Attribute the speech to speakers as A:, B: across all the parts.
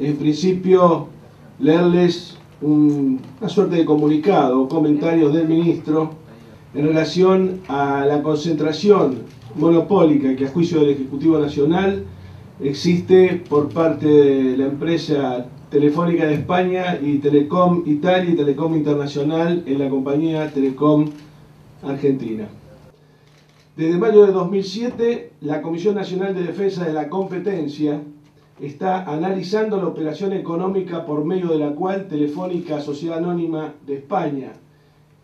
A: En principio, leerles una suerte de comunicado comentarios del ministro en relación a la concentración monopólica que a juicio del Ejecutivo Nacional existe por parte de la empresa Telefónica de España y Telecom Italia y Telecom Internacional en la compañía Telecom Argentina. Desde mayo de 2007, la Comisión Nacional de Defensa de la Competencia está analizando la operación económica por medio de la cual Telefónica Sociedad Anónima de España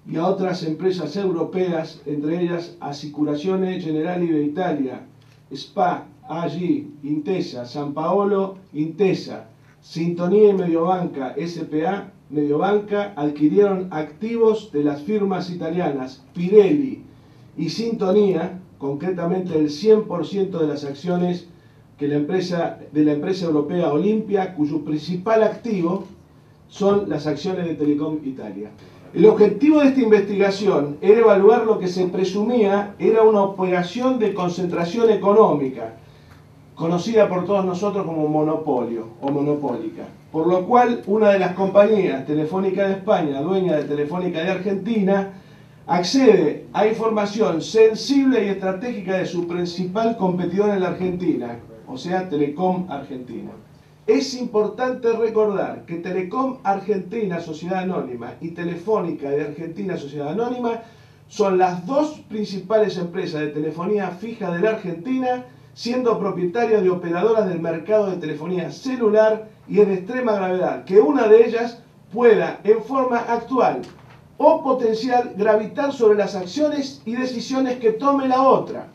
A: y a otras empresas europeas, entre ellas Asicurazione Generali de Italia, SPA, AG, Intesa, San Paolo, Intesa, Sintonía y Mediobanca, SPA, Mediobanca, adquirieron activos de las firmas italianas Pirelli y Sintonía, concretamente el 100% de las acciones que la empresa, de la empresa europea Olimpia, cuyo principal activo son las acciones de Telecom Italia. El objetivo de esta investigación era evaluar lo que se presumía era una operación de concentración económica, conocida por todos nosotros como monopolio o monopólica, por lo cual una de las compañías, Telefónica de España, dueña de Telefónica de Argentina, accede a información sensible y estratégica de su principal competidor en la Argentina, o sea, Telecom Argentina. Es importante recordar que Telecom Argentina Sociedad Anónima y Telefónica de Argentina Sociedad Anónima son las dos principales empresas de telefonía fija de la Argentina, siendo propietarias de operadoras del mercado de telefonía celular y es de extrema gravedad que una de ellas pueda en forma actual o potencial gravitar sobre las acciones y decisiones que tome la otra.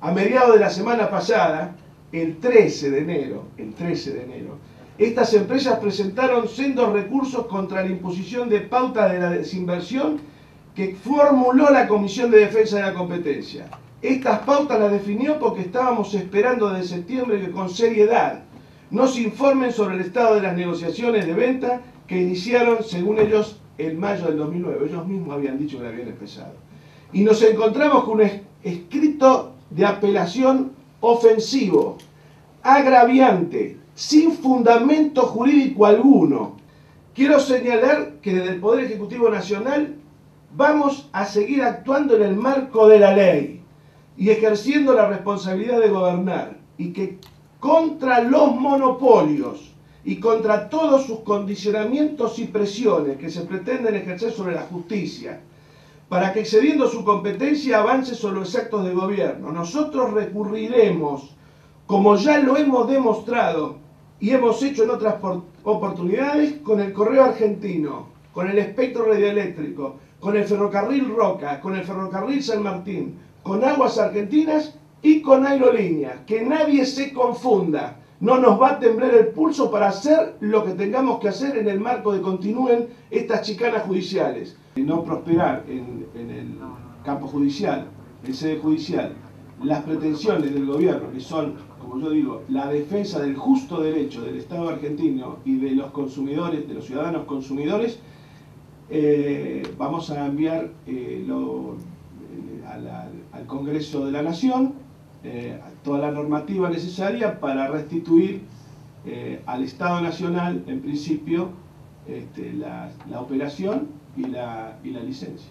A: A mediados de la semana pasada, el 13 de enero, el 13 de enero, estas empresas presentaron sendos recursos contra la imposición de pauta de la desinversión que formuló la Comisión de Defensa de la Competencia. Estas pautas las definió porque estábamos esperando desde septiembre que con seriedad nos informen sobre el estado de las negociaciones de venta que iniciaron, según ellos, en mayo del 2009. Ellos mismos habían dicho que habían empezado. Y nos encontramos con un escrito de apelación ofensivo, agraviante, sin fundamento jurídico alguno. Quiero señalar que desde el Poder Ejecutivo Nacional vamos a seguir actuando en el marco de la ley y ejerciendo la responsabilidad de gobernar y que contra los monopolios y contra todos sus condicionamientos y presiones que se pretenden ejercer sobre la justicia, para que excediendo su competencia avance sobre los actos de gobierno. Nosotros recurriremos, como ya lo hemos demostrado y hemos hecho en otras oportunidades, con el correo argentino, con el espectro radioeléctrico, con el ferrocarril Roca, con el ferrocarril San Martín, con aguas argentinas y con aerolíneas. Que nadie se confunda. No nos va a temblar el pulso para hacer lo que tengamos que hacer en el marco de continúen estas chicanas judiciales no prosperar en, el campo judicial, en sede judicial, las pretensiones del gobierno, que son, como yo digo, la defensa del justo derecho del Estado argentino y de los consumidores, de los ciudadanos consumidores, eh, vamos a enviar eh, eh, al Congreso de la Nación toda la normativa necesaria para restituir al Estado Nacional, en principio, este, la operación y la, y la licencia.